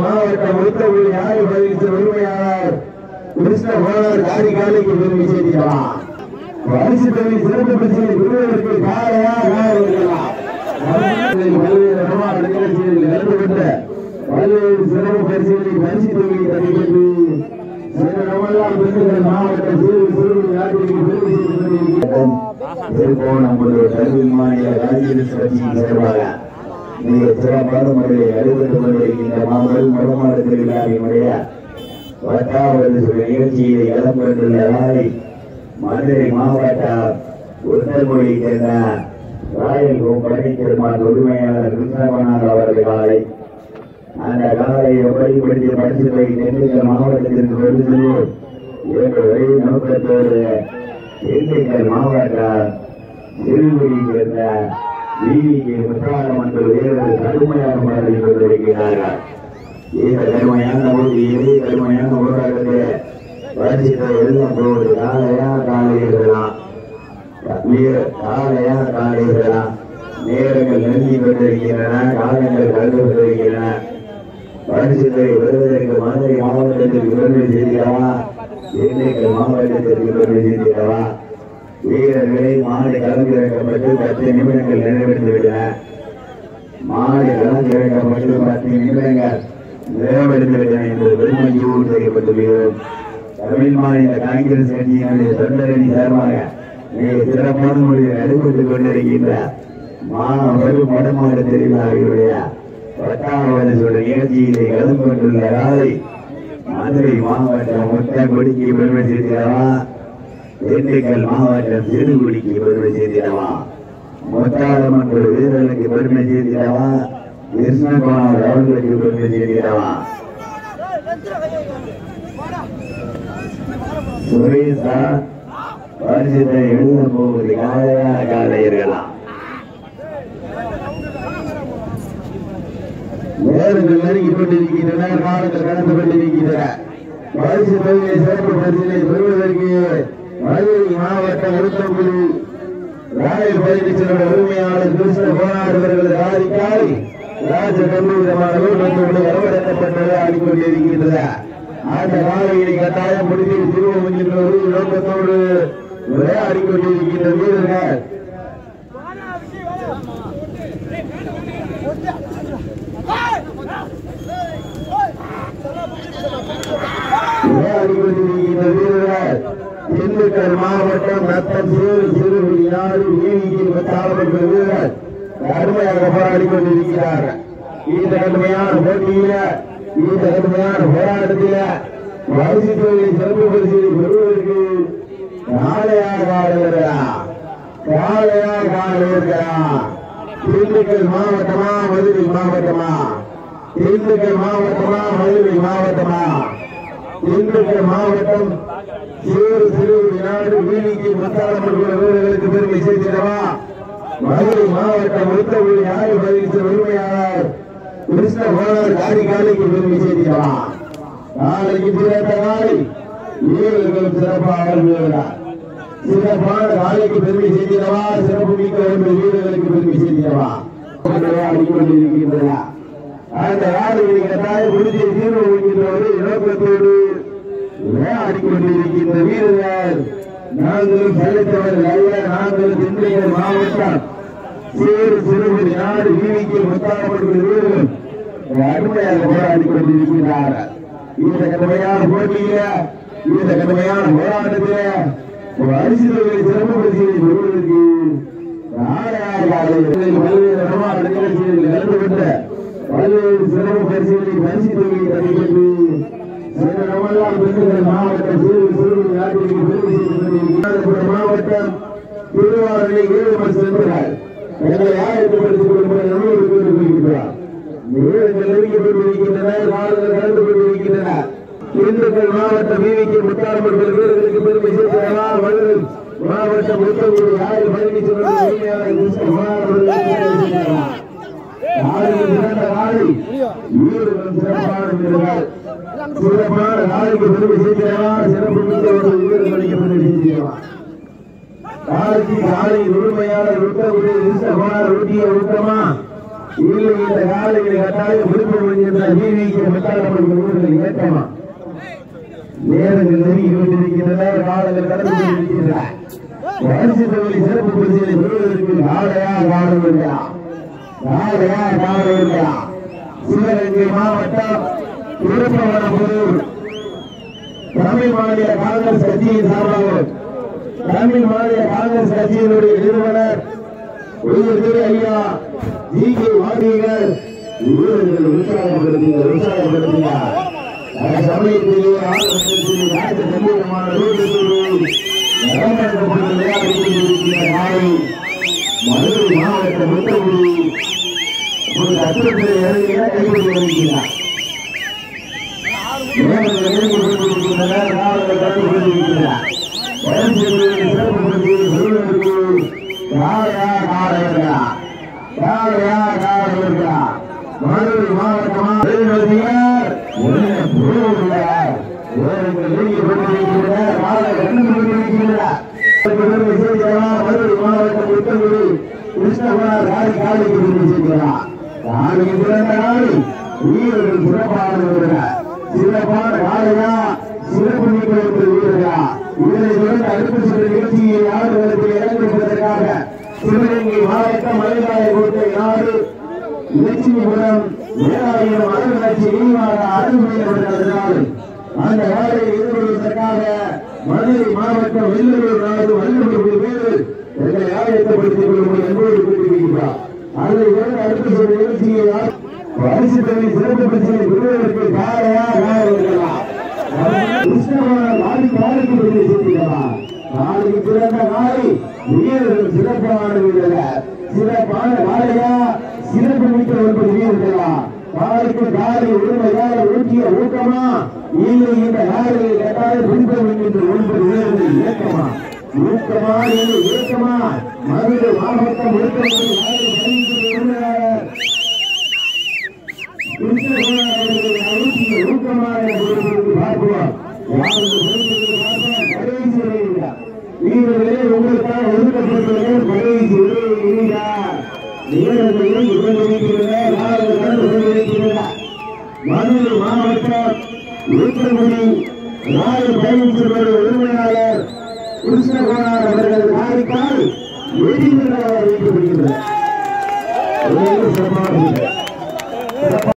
மாவட்டம் உத்தரவு யாரை பதிவித்த உரிமையாளர் கிருஷ்ண கோவர் காரிகாலைக்கு பெருமை செய்திடலாம் பரிசு தொகை சிறப்பு பரிசுகளை பெறுவதற்கு காலையா பல்வேறு நிகழ்ச்சிகளில் கலந்து கொண்ட பல்வேறு சிறப்பு பரிசுகளை பரிசு தொகையை தருகிறது மாவட்ட சிறு சிறு நாட்டிற்கு பெருமை செய்து கொண்டிருக்கிறது திருப்போணம் மாநில ராஜ்ய கட்சியின் சார்பாக மிக சிறப்பான முறையில் நடைபெற்று கொண்டிருக்கின்ற மாபெரும் மரமாடு திருவிழாவினுடைய பத்தாவது சுய நிகழ்ச்சியை களம் கொண்டுள்ள நாளை மதுரை மாவட்ட உத்தரமொழியைச் சேர்ந்த ராயல் கோப்படை திருமால் உரிமையாளர் கிருஷ்ணகுமார் அவரது காலை. அந்த காலை எப்படிப்படுத்தி பரிசுகளை திண்டுக்கல் மாவட்டத்திற்கு கொண்டு செல்வோம் என்ற ஒரே நோக்கத்தோடு திண்டுக்கல் மாவட்ட சிறுகுடியைச் சேர்ந்த நீதிக்கு பிரச்சாரம் முத்தாளமன்ற வீரர்கள் கடுமையான முறையில் கொண்டிருக்கிறார்கள் இந்த கடுமையான போட்டியிலே கடுமையான போராட்டத்தில் பரிசுத்தை எல்லாம் போவது காலையா காலையிடலாம் காலையா காலையிடலாம் நேரங்கள் நெருங்கி கொண்டிருக்கின்றன காலங்கள் கலந்து கொண்டிருக்கின்றன. பரிசுத்தை வருவதற்கு மதுரை மாவட்டத்திற்கு பெருமை செய்திடவா? திண்டுக்கல் மாவட்டத்திற்கு பெருமை செய்திடவா? வீரர்களை மாலை கலந்திறக்கப்பட்டு பத்து நிமிடங்கள் நிறைவேற்றி விட்டன கலந்து கலந்திறக்கப்பட்டு பத்து நிமிடங்கள் நிறைவேற்றி விட்டன என்று பெருமையோடு செய்யப்பட்டுள்ளது தமிழ் மாநில காங்கிரஸ் கட்சியினுடைய தொண்டரணி சார்பாக மிக சிறப்பான முறையில் நடைபெற்றுக் கொண்டிருக்கின்ற மாணவர்கள் வடமாடு திருவிழாவினுடைய பத்தாவது சொல்ற நிகழ்ச்சியிலே கலந்து கொண்டுள்ள காலை மதுரை மாவட்டம் முத்தங்குடிக்கு பெருமை சேர்க்கிறவா? திண்டுக்கல் மாவட்டம் சிறுகுடிக்கு பெருமை சேர்க்கிறவா முத்தாரம்மன் ஒரு வீரர்களுக்கு பெருமை சேர்க்கிறவா கிருஷ்ணகுமார் அவர்களுக்கு பெருமை சேர்க்கிறவா சுரேஷா பரிசுத்தை எழுத போவது காலையா காலையர்களா? நேரங்கள் நெருங்கி கொண்டிருக்கின்றன காலங்கள் கடந்து கொண்டிருக்கின்றன பரிசு தொகையை சிறப்பு பரிசினை பெறுவதற்கு மதுரை மாவட்டம் உருத்தங்குடி ராயல் சென்ற உரிமையாளர் கிருஷ்ண போராடுவர்களது ஆதிக்காய் ராஜ கம்பீரமானவர் மற்றும் வரவழைக்கப்பட்டதை ஆடிக்கொண்டிருக்கின்றது அந்த காலையை கட்டாயம் முடித்து திருவோம் என்கின்ற ஒரு நோக்கத்தோடு விளையாடி கொண்டிருக்கின்ற வீரர்கள். விளையாடி கொண்டிருக்கின்ற திண்டுக்கல் மாவட்டம் நத்தம் சிறு நாடு நீதிக்கு தாளப்பட்ட வீரர்கள் கடுமையாக போராடி கொண்டிருக்கிறார்கள் இந்த கடுமையான போட்டியில இந்த கடுமையான போராட்டத்தில வரிசை தொகையை சிறப்பு பரிசீலனை பெறுவதற்கு காலையாக காலையா காலையாக காலையா திண்டுக்கல் மாவட்டமா மதுரை மாவட்டமா? திண்டுக்கல் மாவட்டமா மதுரை மாவட்டமா? திண்டுக்கல் மாவட்டம் சிறு சிறு நாடு வீதிக்கு மத்தாளப்பட்டுள்ள வீரர்களுக்கு பெருமை சேர்த்திடவா? மதுரை மாவட்டம் உத்தரவு யாரை பதிவித்த உரிமையாளர் கிருஷ்ண கோளார் காரி பெருமை சேர்த்திடவா? நாளைக்கு பிறந்த நாளை வீரர்கள் சிறப்பாக வீரர்கள் சிறப்பான காலைக்கு பெருமை செய்திடவா சிறப்பு மிக்க ஒன்று வீரர்களுக்கு பெருமை செய்திடவா அந்த நாடுகளை கட்டாயம் முடிஞ்சை தீர்வு என்கின்ற ஒரு நோக்கத்தோடு கொண்டிருக்கின்ற வீரர்கள். நாங்களும் செலுத்தவர்கள் அல்ல நாங்கள் திண்டுக்கல் மாவட்டம். சேரு சிறுவர் நாடு வீதிக்கு முத்தாளப்பட்ட வீரர்கள்? அருமையாக போராடி கொண்டிருக்கிறார்கள் இந்த கடுமையான போட்டியில இந்த கடுமையான போராட்டத்தில ஒரு அரிசிகளை சிறப்பு பரிசீலனை பல்வேறு விதமான நிகழ்ச்சிகளில் கலந்து கொண்ட பல்வேறு சிறப்பு பரிசீலனை பரிசு தொகையை தருகிறது மாவட்டம் சிறு மாவட்டம் திருவாரூரை ஏழுமர் சென்றார். எங்களை ஆயத்தப்படுத்திக் கொள்ளும் நம்மளோடு கொண்டு போயிருக்கிறார் திண்டுக்கல் மாவட்ட வீதிக்கு முத்தாரம்பர்கள் வீரர்களுக்கு பெருமை சேர்க்கிறவா மதுரை மாவட்டம் உத்தரவு யாரை பயணி சிறப்பான நாளைக்கு பெருமை சிறப்பு மிக்க ஒரு வீரர்களுக்கு பெருமை சேர்க்கிறவா நாளைக்கு காலை முழுமையான உத்தரவு கோணார் ஊட்டிய ஊட்டமா இல்லை இந்த காலையில் கட்டாயம் விருப்பம் என்ற நீதிக்கு முத்தாளப்படும் ஏற்றமா? நேரங்கள் நெருங்கி கொண்டிருக்கின்றன காலங்கள் கடந்து கொண்டிருக்கின்றன. பரிசு தொகுதி சிறப்பு பரிசுகளை பெறுவதற்கு நாளையா காணவில்லையா நாளையா காணவில்லையா சிவகங்கை மாவட்டம் திருப்பவனபுரம் தமிழ் மாநில காங்கிரஸ் கட்சியின் சார்பாக தமிழ் மாநில காங்கிரஸ் கட்சியினுடைய நிறுவனர் உயிர் திரு ஐயா ஜி கே வாடிகள் வீரர்கள் உற்சாகப்படுத்துங்க உற்சாகப்படுத்துங்க சமயத்திலே ஆளுநர் ராஜ கம்பீரமான மதுரை மாவட்ட முத்தகுடி ஒரு இறங்கிய கைவிட்டு வருகிறார் சிறப்பான காலையா சிறப்பு நீக்க வீரர்களா இதனை தொடர்ந்து அடுத்த சில நிகழ்ச்சியை ஆடுகளத்தில் இறங்குவதற்காக சிவகங்கை மாவட்டம் மலையாள கோட்டை நாடு லட்சுமிபுரம் வேளாயிரம் அருள்காட்சி விரிவாக அருள்மையினால் அந்த வாழை எதிர்கொள்வதற்காக மதுரை மாவட்டம் வெள்ளூர் நாடு வல்லூர் பேர் எங்களை ஆயத்தப்படுத்திக் கொள்ளும் என்போடு கூட்டியிருக்கிறார் அதை தொடர்ந்து அடுத்த சில நிகழ்ச்சியை ஆ- பரிசு தொகை சிறப்பு பிரச்சனை பெறுவதற்கு காலையா காலையா கிருஷ்ணவன நாடு நாளைக்கு பெரிய நாளைக்கு பிறந்த நாளை வீரர்கள் சிறப்பான வீரர்கள் சிறப்பான நாளையா சிறப்பு மிக்க ஒன்பது வீரர்களா? நாளைக்கு காலை உரிமையால் ஊற்றிய ஊக்கமா? இல்லை இந்த நாளையை கட்டாயம் பிடிக்க என்று ஒன்பது வீரர்கள் இயக்கமா? ஊக்கமா இல்லை இயக்கமா? மருந்து மாவட்டம் ஊக்கம் உரிமையாளர் வீரர்களே உங்களுக்காக ஒதுக்கப்பட்டுள்ள கடைசி மதுரை மாவட்டம் ஊத்தங்குடி ராயல் பயணித்திருப்பது உரிமையாளர் கிருஷ்ணகுமார் அவர்கள் காரைக்கால் எதிர்த்து வைக்கப்படுகிறது சிறப்பாக